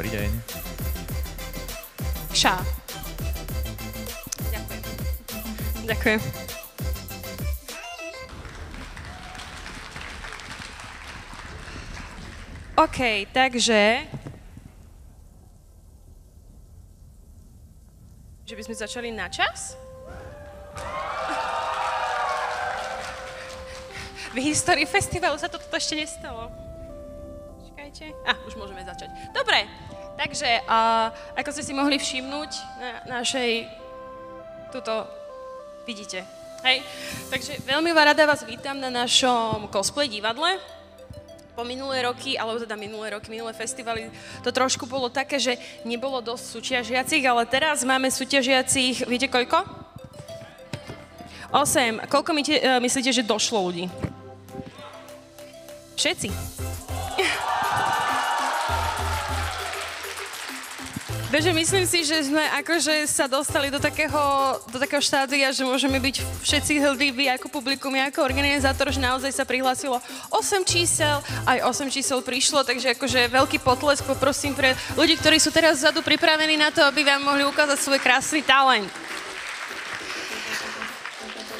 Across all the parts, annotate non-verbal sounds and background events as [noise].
Dobrý deň. Ša. Ďakujem. Ďakujem. OK, takže... Že by sme začali na čas? V histórii festivalu sa toto ešte nestalo. Čakajte. A, už môžeme začať. Dobre, takže a, ako ste si mohli všimnúť na našej... Tuto vidíte. Hej, takže veľmi rada vás vítam na našom cosplay divadle po minulé roky, alebo teda minulé roky, minulé festivaly, to trošku bolo také, že nebolo dosť súťažiacich, ale teraz máme súťažiacich, viete koľko? 8. Koľko uh, myslíte, že došlo ľudí? Všetci. Takže myslím si, že sme akože sa dostali do takého, do takého štádia, že môžeme byť všetci hrdí ako publikum, ako organizátor, že naozaj sa prihlásilo 8 čísel, aj 8 čísel prišlo, takže akože veľký potlesk poprosím pre ľudí, ktorí sú teraz vzadu pripravení na to, aby vám mohli ukázať svoj krásny talent.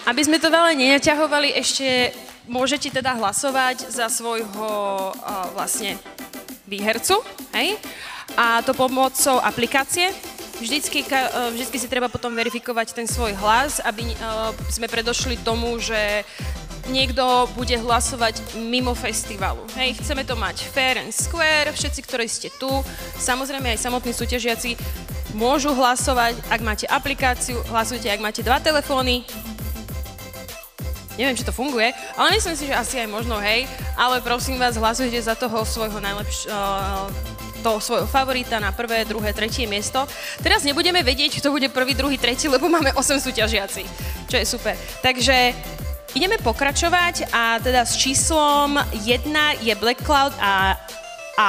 Aby sme to veľa nenaťahovali, ešte môžete teda hlasovať za svojho uh, vlastne výhercu, hej? A to pomocou aplikácie. Vždycky, e, vždycky si treba potom verifikovať ten svoj hlas, aby e, sme predošli tomu, že niekto bude hlasovať mimo festivalu. Hej, chceme to mať fair and square, všetci, ktorí ste tu, samozrejme aj samotní súťažiaci môžu hlasovať, ak máte aplikáciu, hlasujte, ak máte dva telefóny, neviem, či to funguje, ale myslím si, že asi aj možno, hej, ale prosím vás, hlasujte za toho svojho najlepšieho, toho svojho favorita na prvé, druhé, tretie miesto. Teraz nebudeme vedieť, kto bude prvý, druhý, tretí, lebo máme 8 súťažiaci, čo je super. Takže ideme pokračovať a teda s číslom 1 je Black Cloud a, a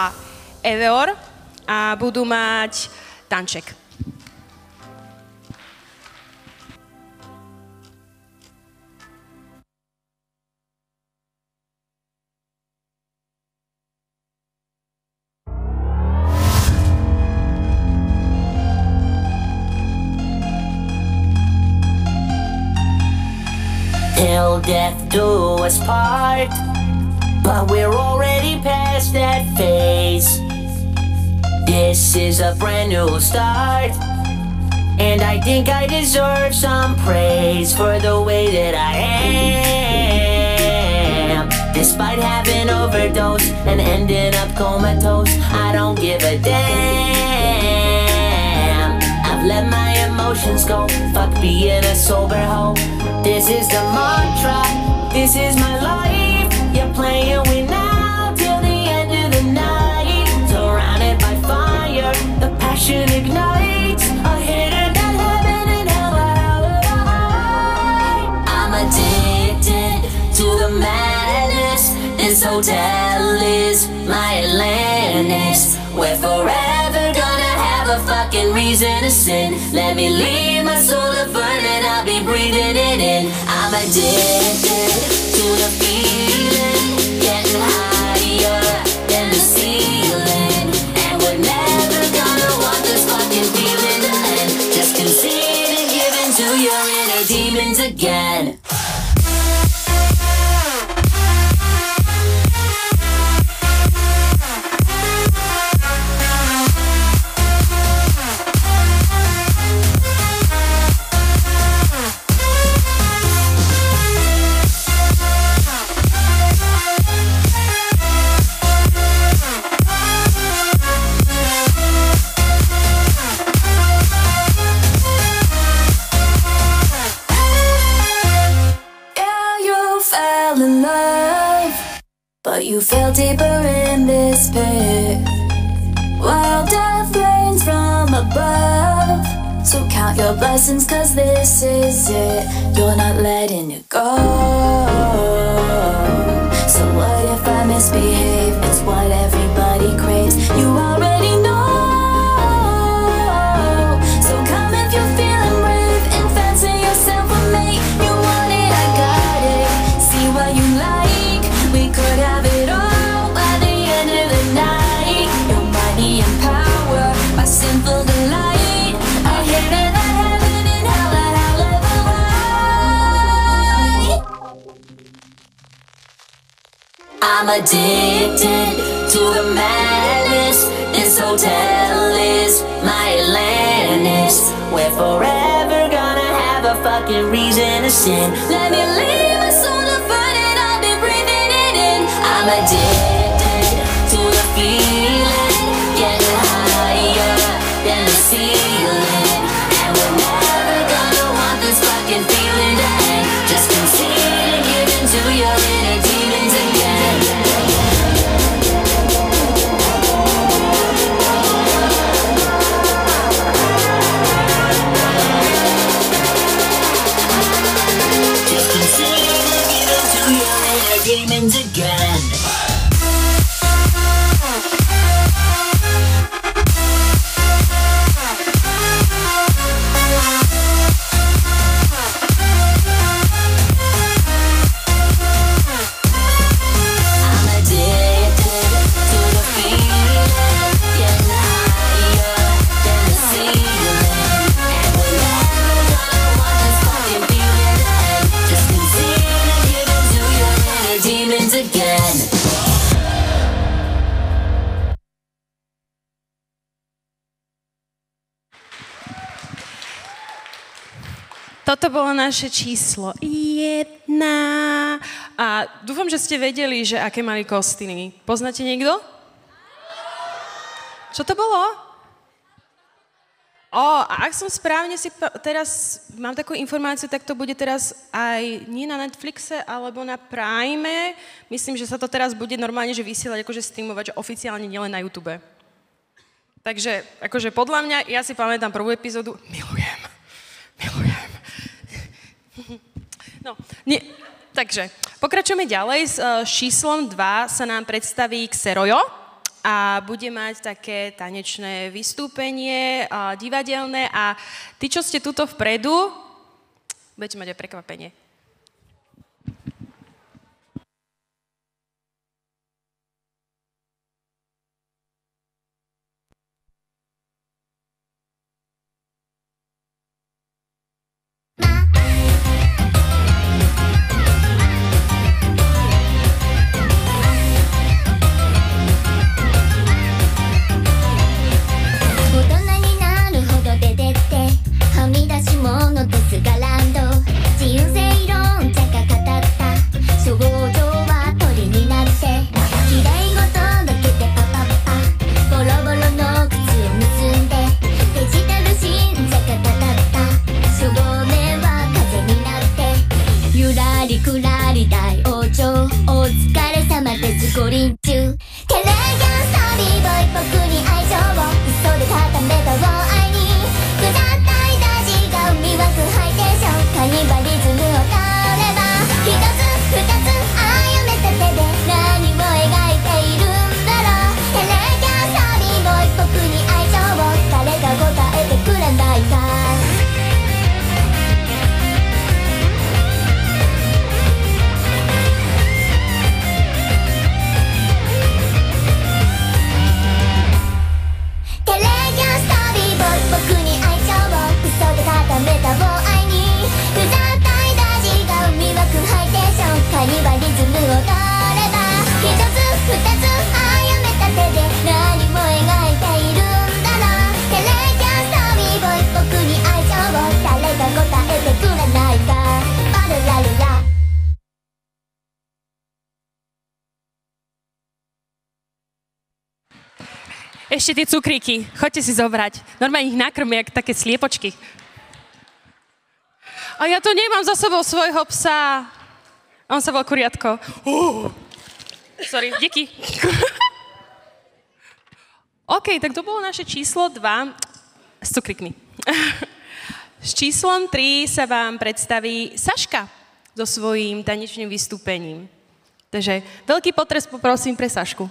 Eveor a budú mať tanček. Part. But we're already past that phase. This is a brand new start. And I think I deserve some praise for the way that I am. Despite having overdosed and ending up comatose, I don't give a damn. I've let my emotions go. Fuck being a sober hoe. This is the mantra. This is my life. You're playing with now till the end of the night. Surrounded by fire, the passion ignites. A hitter that heaven and hell I'm addicted to the madness. This hotel is my Atlantis. We're forever gonna fucking reason to sin. Let me leave my soul to burn and I'll be breathing it in. I'm addicted to the feeling, getting higher than the ceiling. And we're never gonna want this fucking feeling to end. Just concede and give in to your inner demons again. You fell deeper in this pit While death rains from above. So count your blessings cause this is it. You're not letting it go. So what if I misbehave? It's what everybody craves. You already addicted to the madness. This hotel is my Atlantis. We're forever gonna have a fucking reason to sin. Let me leave us on the foot and I've been breathing it in. I'm addicted naše číslo jedna. A dúfam, že ste vedeli, že aké mali kostýmy. Poznáte niekto? Čo to bolo? O, a ak som správne si pa- teraz, mám takú informáciu, tak to bude teraz aj nie na Netflixe, alebo na Prime. Myslím, že sa to teraz bude normálne, že vysielať, akože streamovať, že oficiálne nielen na YouTube. Takže, akože podľa mňa, ja si pamätám prvú epizódu, milujem, milujem. [laughs] No, nie, takže, pokračujeme ďalej. S, s číslom 2 sa nám predstaví Xerojo a bude mať také tanečné vystúpenie, uh, divadelné a tí, čo ste tuto vpredu, budete mať aj prekvapenie. し物ですから Ešte tie cukríky, choďte si zobrať. Normálne ich jak také sliepočky. A ja tu nemám za sebou svojho psa. On sa volá kuriatko. Uh. Sorry, díky. [laughs] OK, tak to bolo naše číslo 2 s cukrikmi. [laughs] S číslom 3 sa vám predstaví Saška so svojím tanečným vystúpením. Takže veľký potres poprosím pre Sašku.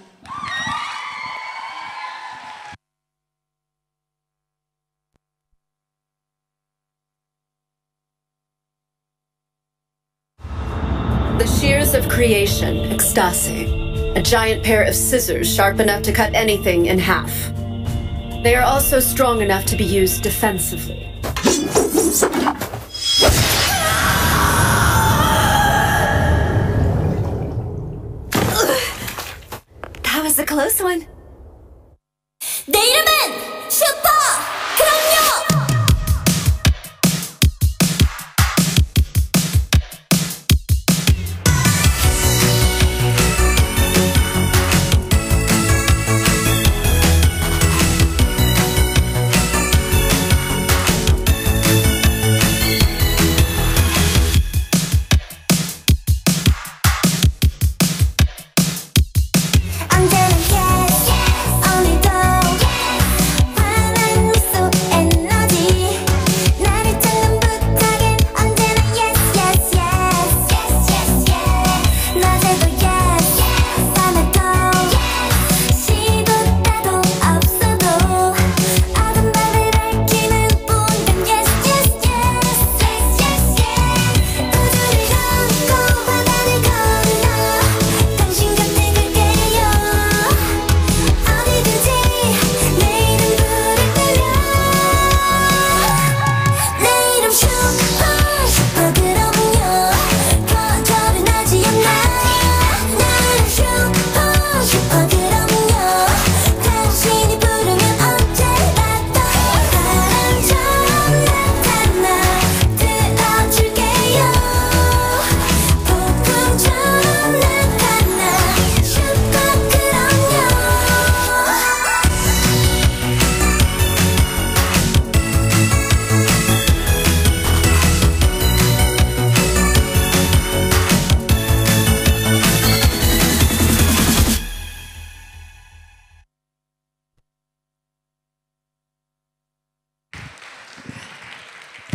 Creation, ecstasy. A giant pair of scissors sharp enough to cut anything in half. They are also strong enough to be used defensively.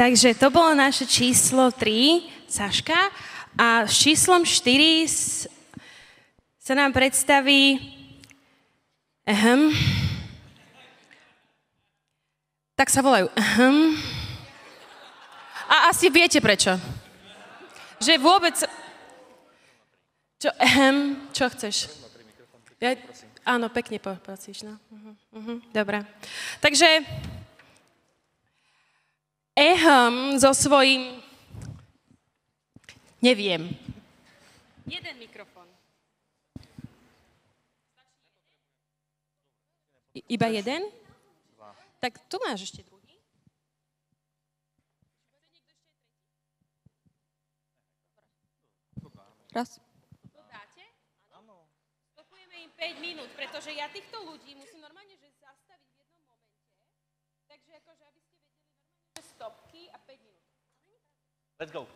Takže to bolo naše číslo 3, Saška. A s číslom 4 s- sa nám predstaví... Ahem. Tak sa volajú. Ahem. A asi viete prečo. Že vôbec... Čo, ahem, čo chceš? Ja, áno, pekne poprosíš, no. Uh-huh, uh-huh, dobre. Takže Eham so svojím... Neviem. Jeden mikrofón. Iba jeden? Tak tu máš ešte druhý. Raz. To dáte? Áno. Stopujeme im 5 minút, pretože ja týchto ľudí musím normálne že zastaviť v jednom momente. Takže akože, aby ste vedeli normálne, že stopky a 5 minút. Let's go.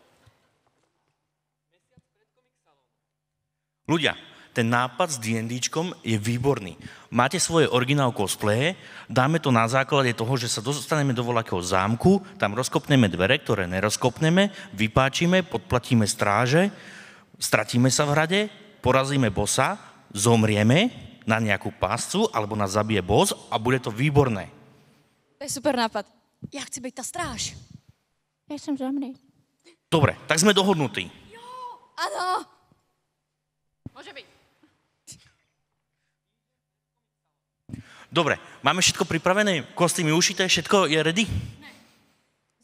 Ľudia, ten nápad s D&Dčkom je výborný. Máte svoje originál cosplaye, dáme to na základe toho, že sa dostaneme do voľakého zámku, tam rozkopneme dvere, ktoré nerozkopneme, vypáčime, podplatíme stráže, stratíme sa v hrade, porazíme bossa, zomrieme na nejakú páscu, alebo nás zabije boss a bude to výborné. To je super nápad. Ja chci být ta stráž. Ja som zomrieť. Dobre, tak sme dohodnutí. Ano. Môže byť. Dobre, máme všetko pripravené, kostýmy ušité, všetko je ready?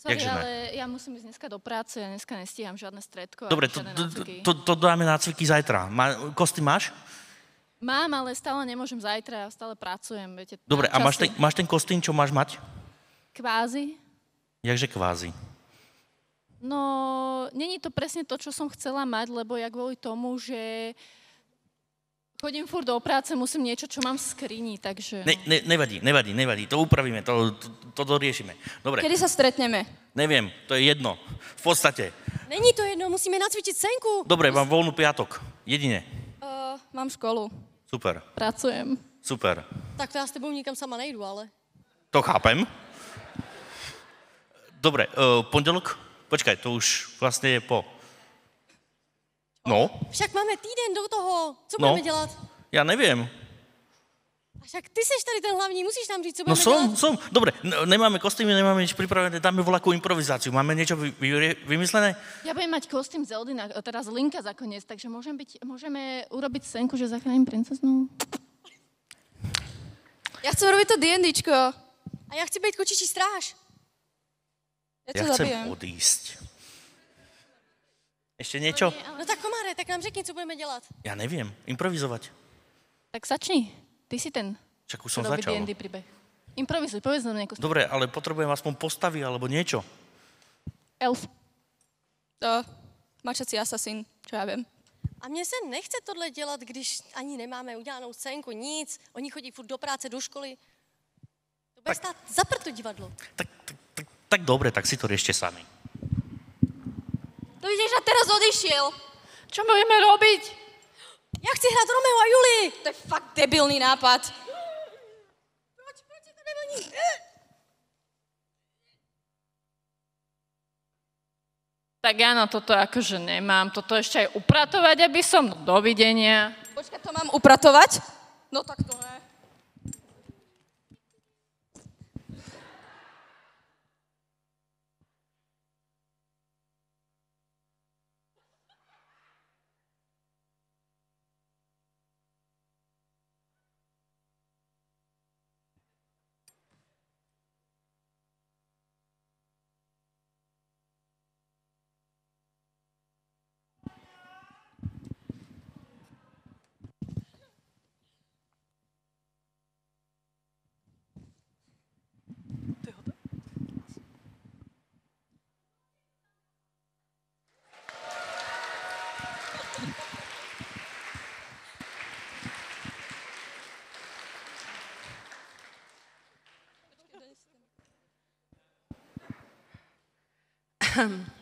Sorry, Jakže ne? ale ja musím ísť dneska do práce, ja dneska nestíham žiadne stredko. Dobre, to, to, nácviky. to, to dáme na cviky zajtra. Má, kostým máš? Mám, ale stále nemôžem zajtra, ja stále pracujem, viete. Dobre, a máš ten, máš ten kostým, čo máš mať? Kvázi. Jakže kvázi. No, není to presne to, čo som chcela mať, lebo ja kvôli tomu, že chodím furt do práce, musím niečo, čo mám v skrini, takže... Ne, ne, nevadí, nevadí, nevadí, to upravíme, to, to, to doriešime. Dobre, Kedy sa stretneme? neviem, to je jedno. V podstate. Není to jedno, musíme nacvičiť scénku. Dobre, mám voľnú piatok. Jedine. Uh, mám školu. Super, Pracujem. super. Tak to ja s tebou nikam sama nejdu, ale... To chápem. Dobre, uh, pondelok? Počkaj, to už vlastne je po. No, Však máme týden do toho. Co No. budeme dělat? ja neviem. A však ty seš tady ten hlavní, musíš nám říct, co No budeme som, dělat. som. Dobre, nemáme kostýmy, nemáme nič pripravené, dáme voľakú improvizáciu. Máme niečo vy, vy, vymyslené? Ja budem mať kostým Zeldy, na, teraz Linka za koniec, takže môžem byť, môžeme urobiť scénku, že zachránim princeznu. Já chci robiť to D&Dčko. A já chci být kočičí stráž. Ja Ja chcem zabijem. odísť. Ešte niečo? No tak komáre, tak nám řekni, co budeme dělat. Ja neviem. Improvizovať. Tak začni. Ty si ten, Však už som začal. D&D príbeh. Improvizuj, povedz nám nejakú Dobre, ale potrebujem aspoň postavy alebo niečo. elf. To, mačací asasin, čo ja viem. A mně se nechce tohle dělat, když ani nemáme udělanou scénku, nic. Oni chodí furt do práce, do školy. To bude stát za divadlo. Tak, tak, dobre, tak si to riešte sami. To vidíš, a teraz odišiel. Čo budeme robiť? Já chci hrát Romeo a Julii. To je fakt debilný nápad. Proč, proč je to debilní? Tak ja na toto akože nemám. Toto ešte aj upratovať, aby som... Dovidenia. Počkaj, to mám upratovať? No tak to ne. [clears throat]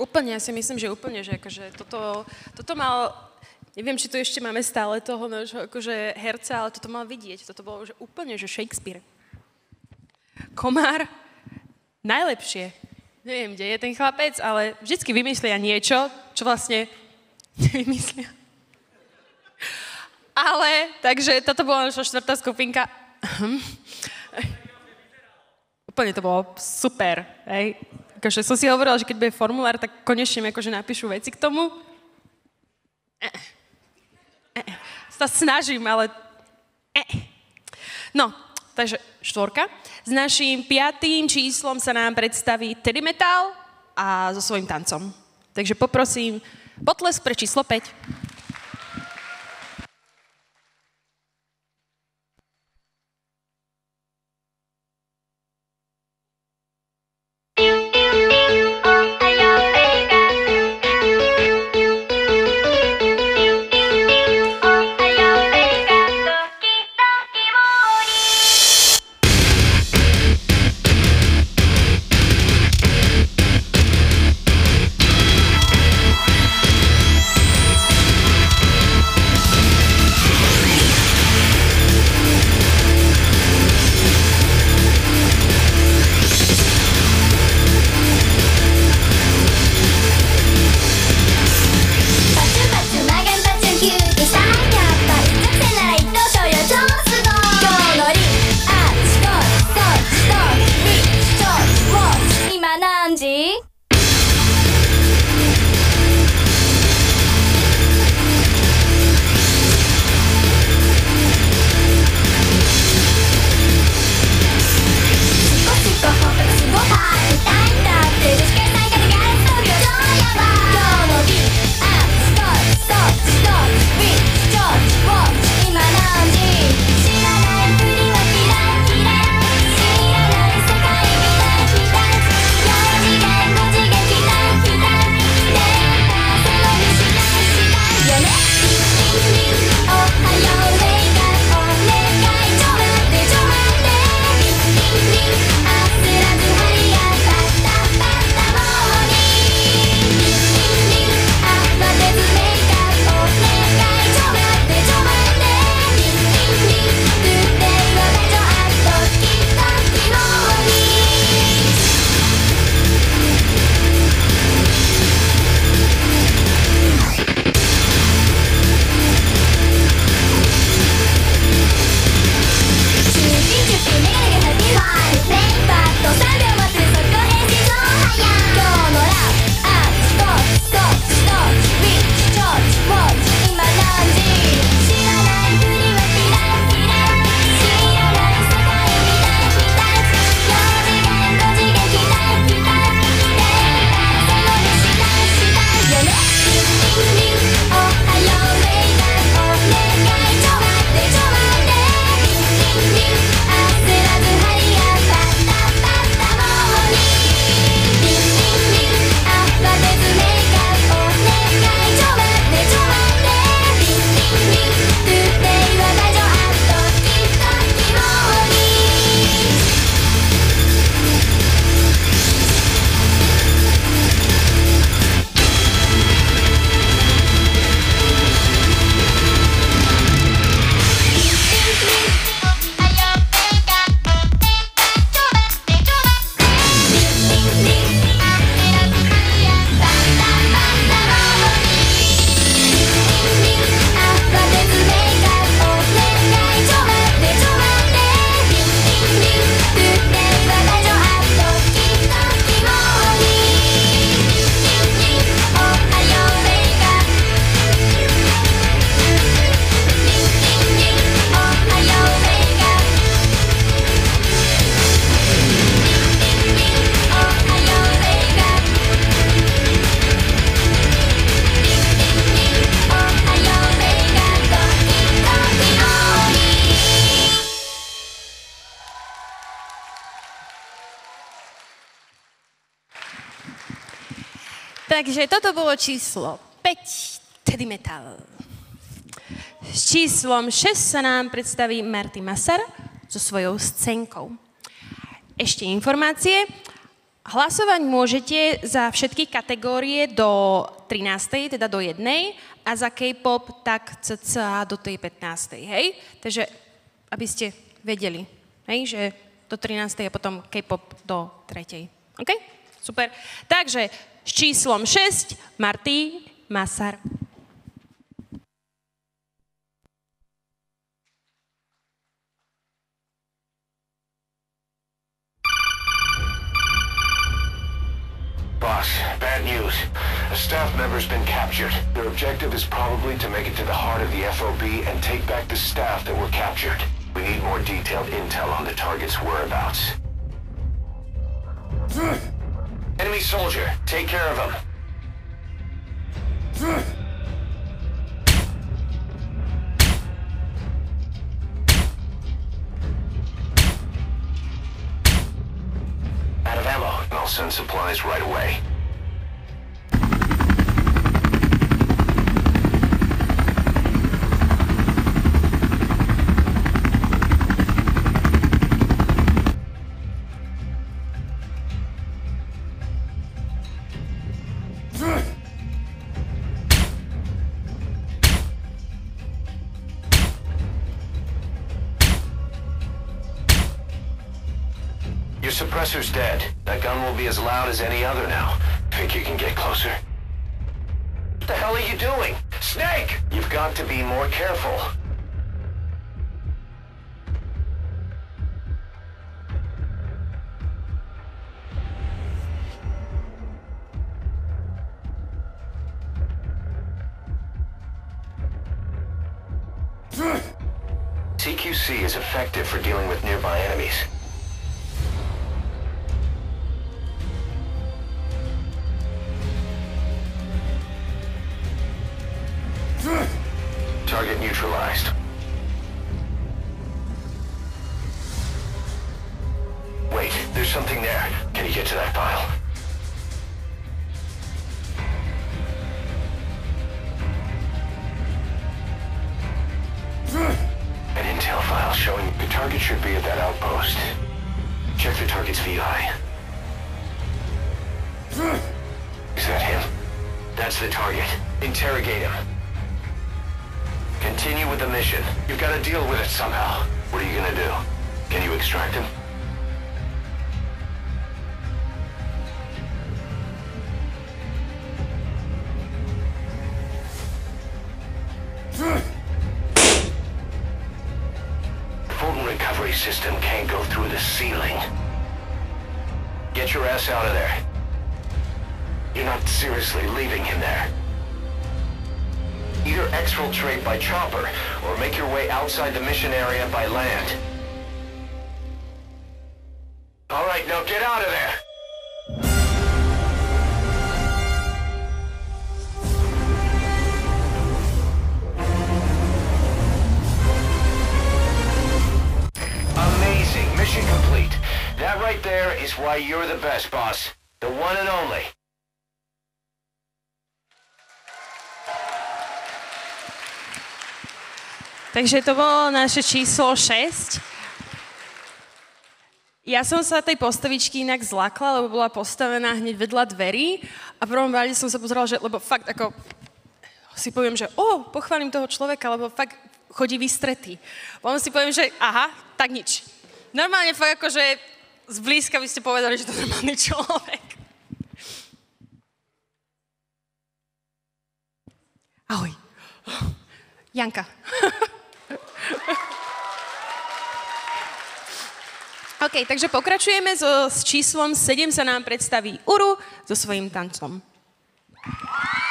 Úplne, ja si myslím, že úplne, že akože toto, toto mal, neviem, či tu ešte máme stále toho nášho akože herca, ale toto mal vidieť. Toto bolo že úplne, že Shakespeare. Komár, najlepšie. Neviem, kde je ten chlapec, ale vždycky vymyslia niečo, čo vlastne [laughs] nevymyslia. Ale, takže toto bola naša štvrtá skupinka. [clears throat] Úplne to bolo super, hej. Akože som si hovorila, že keď bude formulár, tak konečne akože napíšu veci k tomu. Eh. Eh. Sa snažím, ale... Eh. No, takže štvorka. S naším piatým číslom sa nám predstaví Teddy Metal a so svojím tancom. Takže poprosím potlesk pre číslo 5.「Takže toto bolo číslo 5, Teddy Metal. S číslom 6 sa nám predstaví Marty Masar so svojou scénkou. Ešte informácie. Hlasovať môžete za všetky kategórie do 13. teda do jednej a za K-pop tak cca do tej 15. Hej? Takže aby ste vedeli, hej? že do 13. a potom K-pop do 3. OK? Super. Takže s číslom 6 Martí Masar. Boss, bad news. A staff member's been captured. Their objective is probably to make it to the heart of the FOB and take back the staff that were captured. We need more detailed intel on the target's whereabouts. Soldier, take care of him. Out of ammo. I'll send supplies right away. Suppressor's dead. That gun will be as loud as any other now. Think you can get closer? What the hell are you doing? Snake! You've got to be more careful. CQC is effective for dealing with nearby enemies. System can't go through the ceiling. Get your ass out of there. You're not seriously leaving him there. Either exfiltrate by chopper, or make your way outside the mission area by land. Why you're the best, boss. The one and only. Takže to bolo naše číslo 6. Ja som sa tej postavičky inak zlakla, lebo bola postavená hneď vedľa dverí a v prvom rade som sa pozerala, že, lebo fakt ako si poviem, že o, pochválim toho človeka, lebo fakt chodí vystretý. Potom si poviem, že aha, tak nič. Normálne fakt ako, že zblízka by ste povedali, že to je normálny človek. Ahoj. Janka. OK, takže pokračujeme so, s číslom 7 sa nám predstaví Uru so svojím tancom.「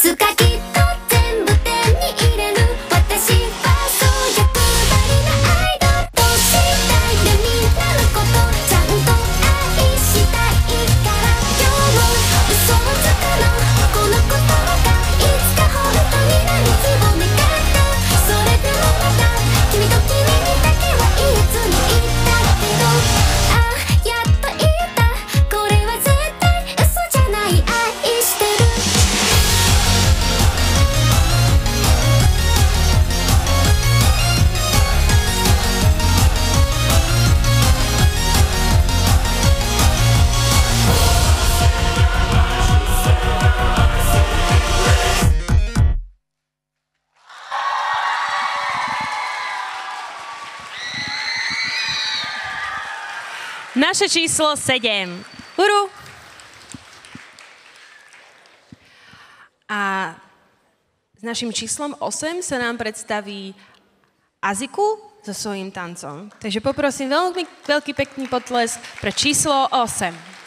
つかき naše číslo 7. Uru! A s našim číslom 8 sa nám predstaví Aziku so svojím tancom. Takže poprosím veľmi veľký pekný potlesk pre číslo 8.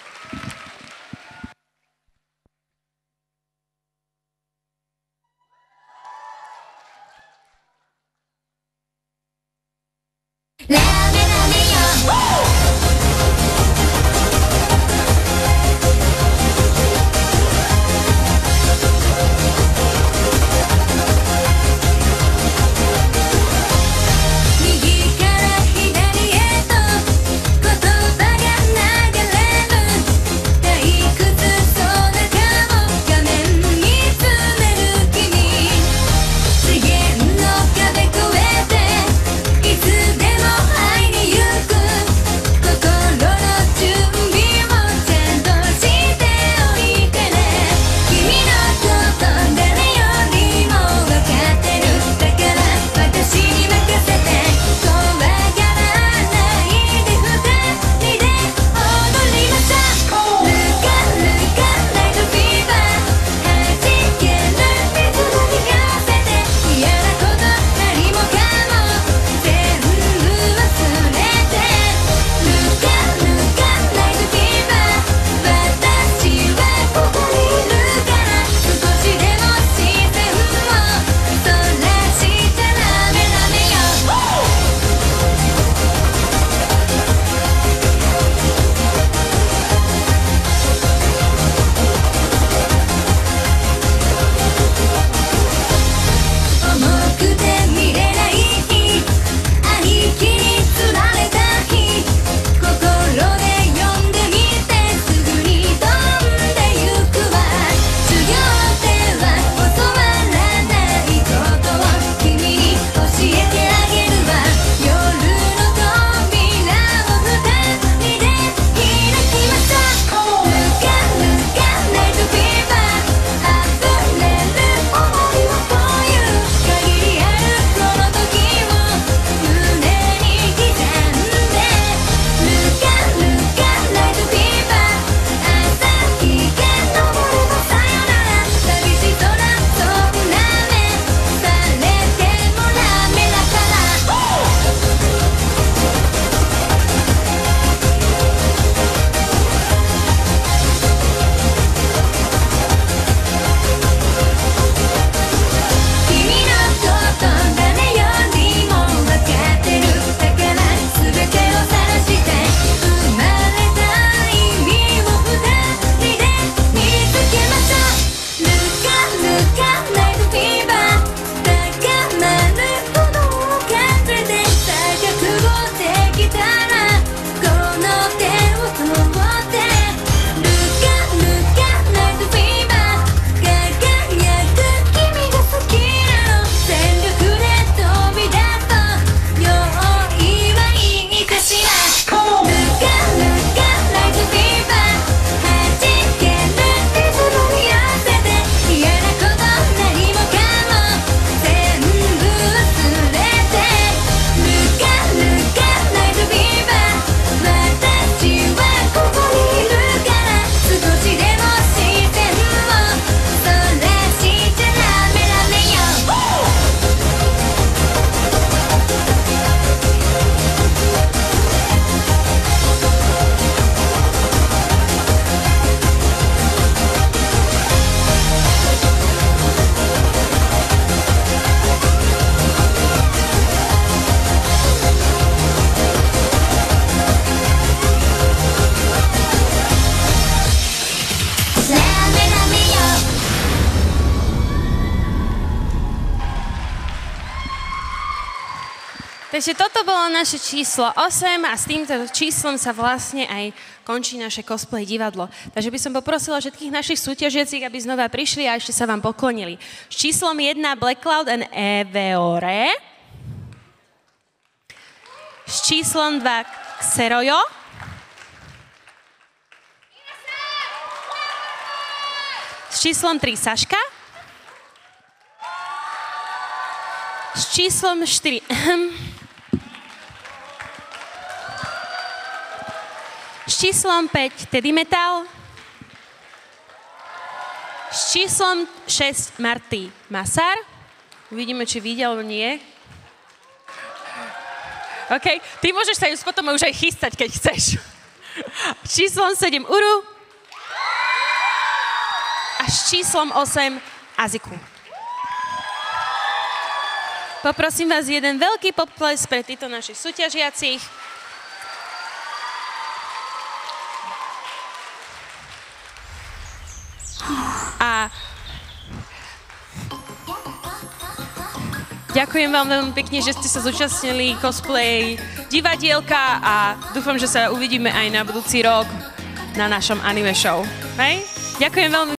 bolo naše číslo 8 a s týmto číslom sa vlastne aj končí naše cosplay divadlo. Takže by som poprosila všetkých našich súťažiacich, aby znova prišli a ešte sa vám poklonili. S číslom 1 Black Cloud and Eveore. S číslom 2 Xerojo. S číslom 3 Saška. S číslom 4 [laughs] číslom 5 Teddy Metal. S číslom 6 Marty Masar. Uvidíme, či videl alebo nie. OK, ty môžeš sa už potom už aj chystať, keď chceš. S číslom 7 Uru. A s číslom 8 Aziku. Poprosím vás jeden veľký poples pre týchto našich súťažiacich. Ďakujem vám veľmi pekne, že ste sa zúčastnili cosplay divadielka a dúfam, že sa uvidíme aj na budúci rok na našom anime show. Hej? Ďakujem veľmi